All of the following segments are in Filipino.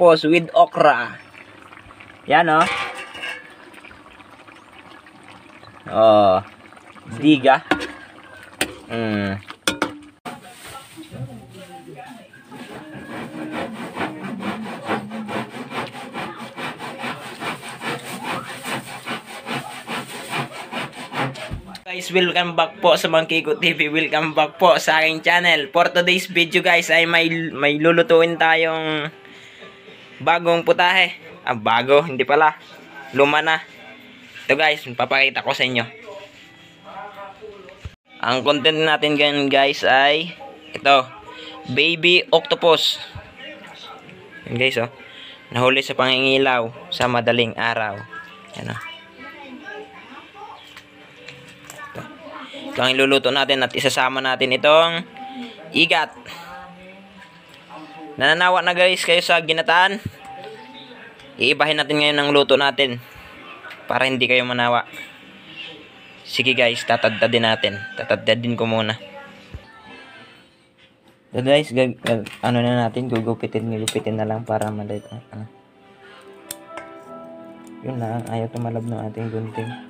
octopus with okra. Yan oh. Oh. Diga. Mm. Guys, welcome back po sa Bangkiko TV. Welcome back po sa aking channel. For today's video guys ay may, may lulutuin tayong bagong putahe. Ah, bago, hindi pala. Luma na. Ito guys, papakita ko sa inyo. Ang content natin ganyan guys ay ito. Baby octopus. Yan guys oh. Nahuli sa pangingilaw sa madaling araw. Yan oh. Ito ang iluluto natin at isasama natin itong igat. Nananawa na guys kayo sa ginataan. Iibahin natin ngayon ang luto natin para hindi kayo manawa. Sige guys, tatadtadin natin. Tatadtadin ko muna. So guys, gag, gag- ano na natin, gugupitin, gugupitin na lang para madali. Ano. Yun lang, ayaw tumalab ng ating gunting.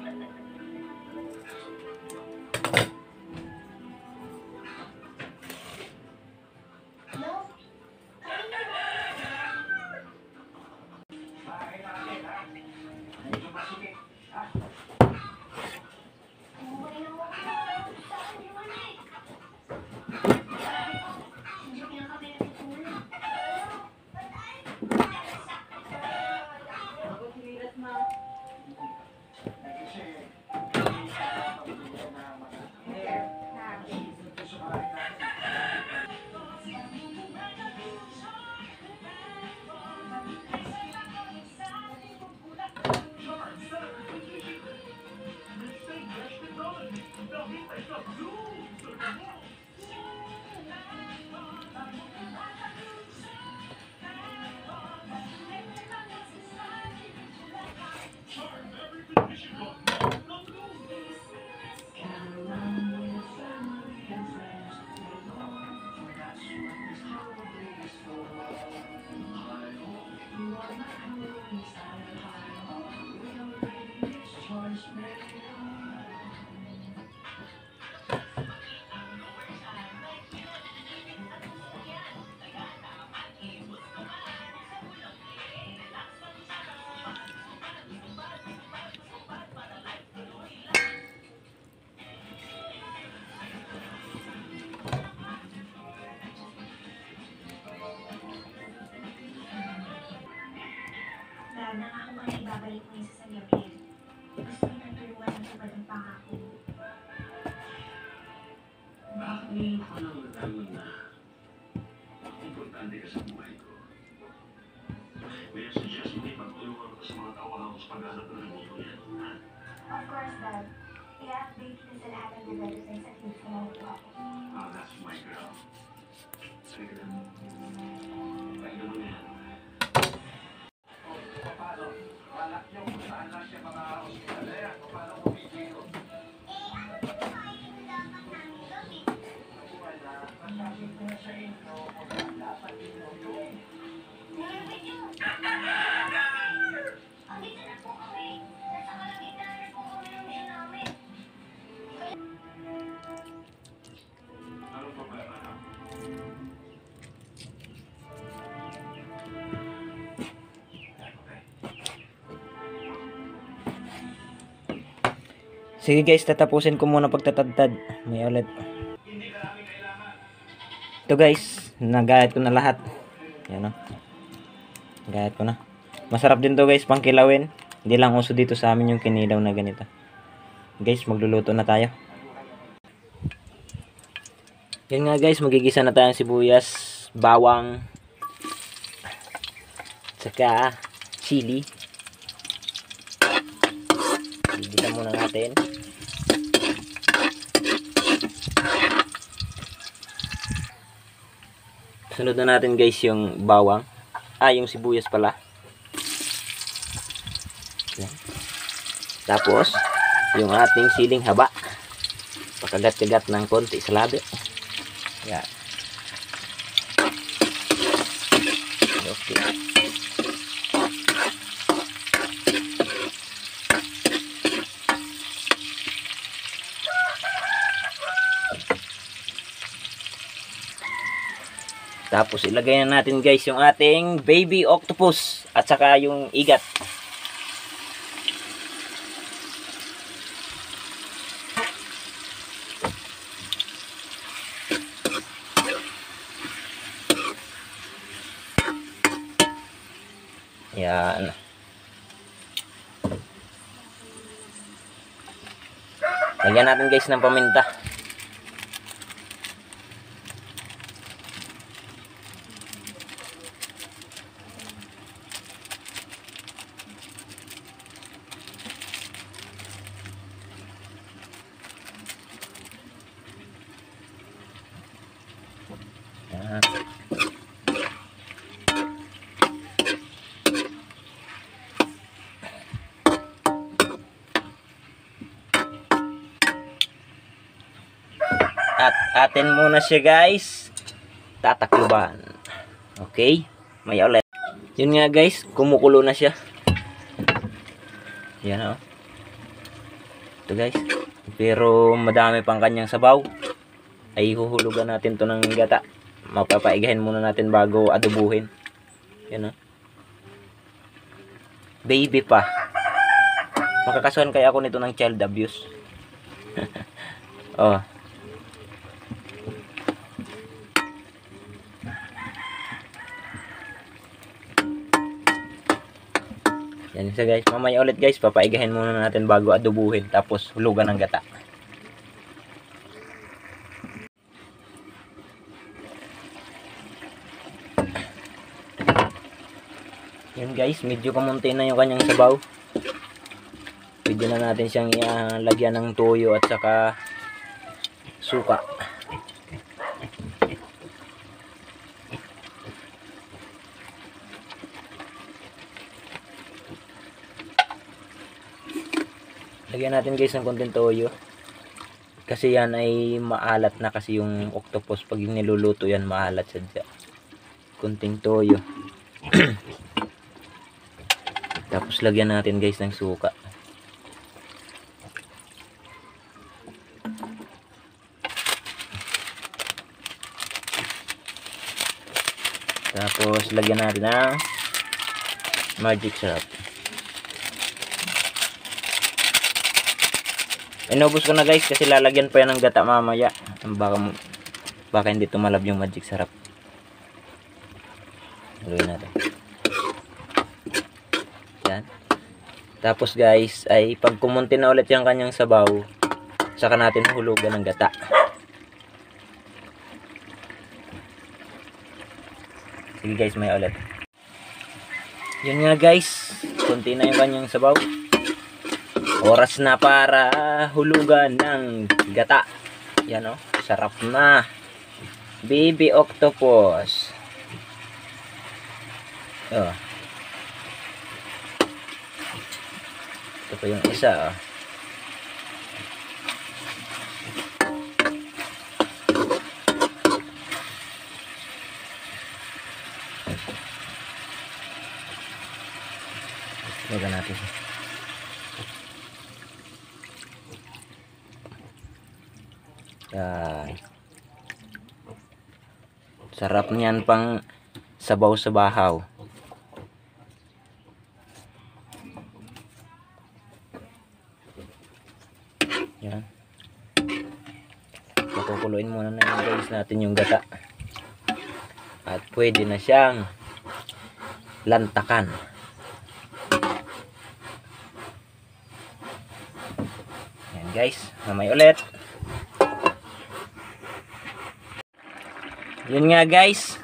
Mo isa sa gabi. Gusto ko nang tulungan ng tubad ng pangako. Bakit ngayon ko lang nalaman na importante ka sa buhay ko? May suggest hindi pagtulungan ko sa mga kawahan ko sa paghanap ng remoto yan. ha? Of course, Dad. I-update ko sa lahat ng developments at news na ako. Ah, that's my girl. Sige na. Sige guys, tatapusin ko muna pagtatadtad. May ulit. Ito guys, nagayat ko na lahat. Yan o. Nagayat ko na. Masarap din to guys, pang kilawin. Hindi lang uso dito sa amin yung kinilaw na ganito. Guys, magluluto na tayo. Yan nga guys, magigisa na tayo ng sibuyas, bawang, tsaka chili. Gigisa muna natin. Sunod na natin guys yung bawang. Ah, yung sibuyas pala. Yan. Tapos, yung ating siling haba. Pakagat-kagat ng konti sa labi. Yan. Okay. Tapos ilagay na natin guys yung ating baby octopus at saka yung igat. Yan. Lagyan natin guys ng paminta. Atin muna siya guys. Tatakluban. Okay? May ulit. Yun nga guys, kumukulo na siya. Yan oh. Ito guys. Pero madami pang kanyang sabaw. Ay huhulugan natin to ng gata. Mapapaigahin muna natin bago adobuhin. Yan oh. Baby pa. Makakasuhan kaya ako nito ng child abuse. oh. Yan isa guys. Mamaya ulit guys, papaigahin muna natin bago adobuhin. Tapos hulugan ng gata. Yan guys, medyo kamunti na yung kanyang sabaw. Pwede na natin siyang ilagyan ng toyo at saka suka. Lagyan natin guys ng konting toyo. Kasi yan ay maalat na kasi yung octopus pag niluluto yan maalat sadya. Konting toyo. Tapos lagyan natin guys ng suka. Tapos lagyan natin ng magic syrup. Inubos ko na guys kasi lalagyan pa yan ng gata mamaya. Baka, baka hindi tumalab yung magic syrup. Haluin natin. Yan. Tapos guys, ay pag kumunti na ulit yung kanyang sabaw, saka natin hulugan ng gata. Sige guys, may ulit. Yun nga guys, kunti na yung kanyang sabaw. Oras na para hulugan ng gata. Yan o, sarap na. Baby octopus. Oh. Ito pa yung isa oh. Lagyan natin siya. Yan. Sarap niyan pang sabaw sa bahaw. Yan. Pakukuluin muna na yung guys natin yung gata. At pwede na siyang lantakan. Yan guys, mamay ulit. Yun nga guys.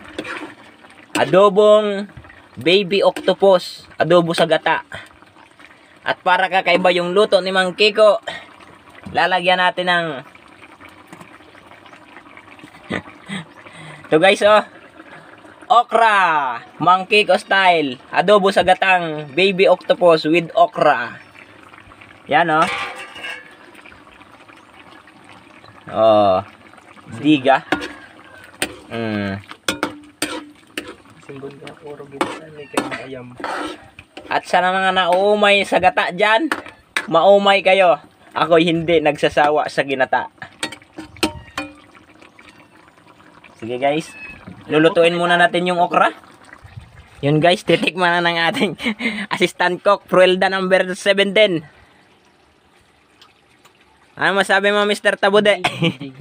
Adobong baby octopus. Adobo sa gata. At para kakaiba yung luto ni Mang Kiko, lalagyan natin ng Ito guys oh. Okra. Mang Kiko style. Adobo sa gatang baby octopus with okra. Yan oh. Oh. Diga. Mm. Simbol ka puro gibisan may kayong ayam. At sa mga naumay sa gata dyan, maumay kayo. Ako hindi nagsasawa sa ginata. Sige guys, lulutuin muna natin yung okra. Yun guys, titikman na ng ating assistant cook, Pruelda number 17. Ano masabi mo, Mr. Tabude?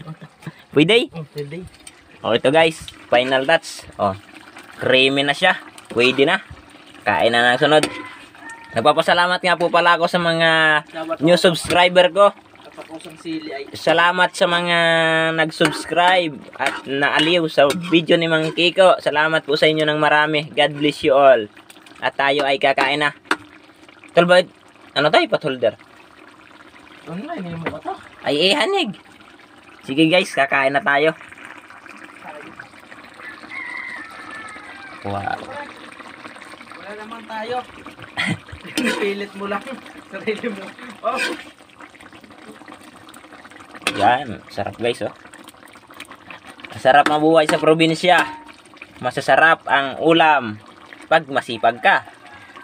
Pwede? Oh, pwede. O ito guys, final touch. O, creamy na siya. Pwede na. Kain na ng sunod. Nagpapasalamat nga po pala ako sa mga new subscriber ko. Salamat sa mga nag-subscribe at naaliw sa video ni Mang Kiko. Salamat po sa inyo ng marami. God bless you all. At tayo ay kakain na. Tol ba, ano tayo, patholder? Ano na, hindi mo? Ay, eh, hanig. Sige guys, kakain na tayo. Wow. Wala naman tayo. Pilit mo lang. Sarili mo. Oh, Yan, sarap guys oh. Masarap mabuhay sa probinsya. Masasarap ang ulam pag masipag ka.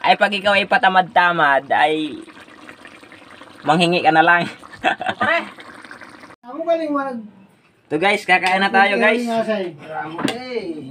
Ay pag ikaw ay patamad-tamad ay manghingi ka na lang. Ako galing mag... to guys, kakain na tayo guys. Ramo eh.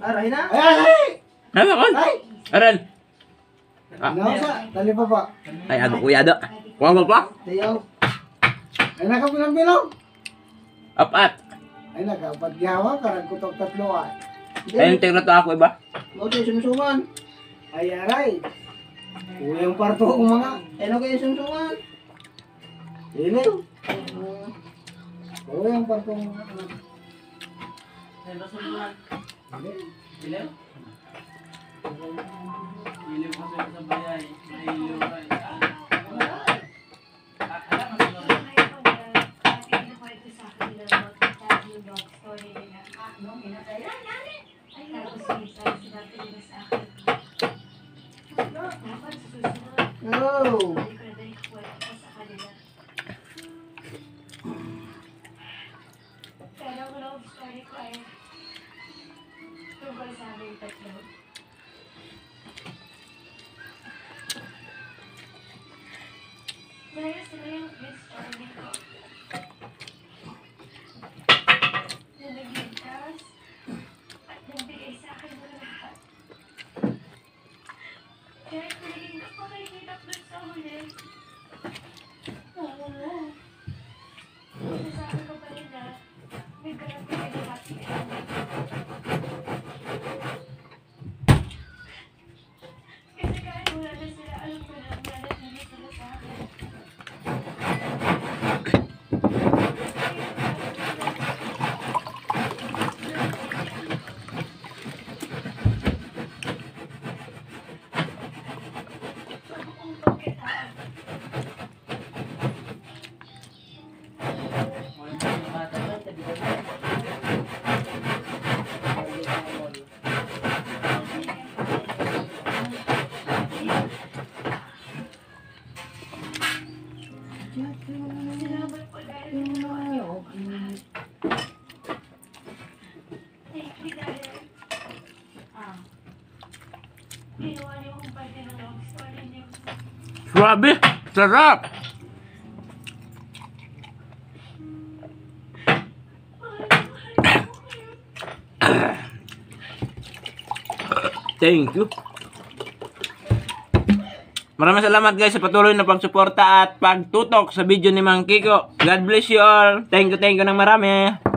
Aray na. Ay! Ay! Ano kon? Ay! Aral. Ah. Nausa, tali pa ba? Ay ado kuya ado. Kuha pa. Tayaw. Ay nakabilang-bilang. Apat. Ay nakapagyawa, karag kutok tatlo ay. Ayun tingnan to ako iba. Kayo sumsuman. Ay aray. Uyang parto ang mga. Ano kayo sumsuman? Dili. Uyang parto ang mga. Ano sumsuman? Ilaw? Ilaw pa sa sa bayay. Ilaw pa. Oh. Thank you. Grabe! Sarap! Thank you. Maraming salamat guys sa patuloy na pagsuporta at pagtutok sa video ni Mang Kiko. God bless you all. Thank you, thank you ng marami.